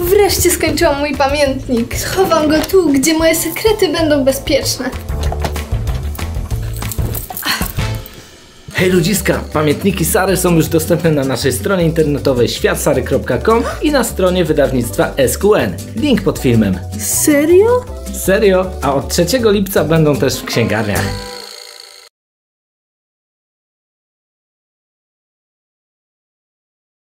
Wreszcie skończyłam mój pamiętnik. Schowam go tu, gdzie moje sekrety będą bezpieczne. Hej ludziska, pamiętniki Sary są już dostępne na naszej stronie internetowej światsary.com i na stronie wydawnictwa SQN. Link pod filmem. Serio? Serio? A od 3 lipca będą też w księgarniach.